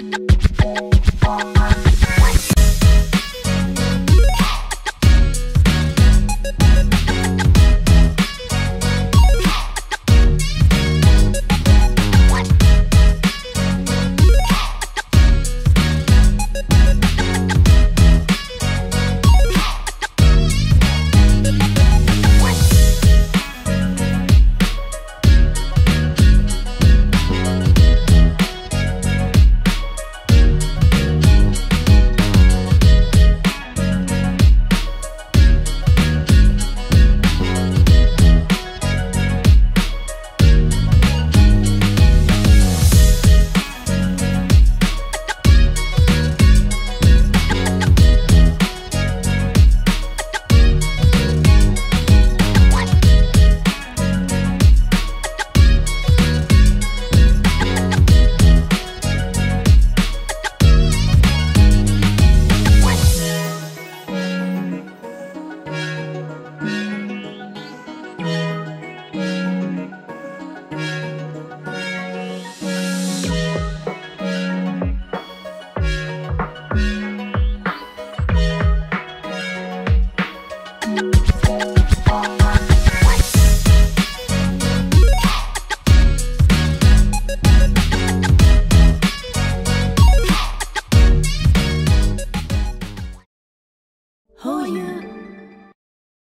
What? Bye.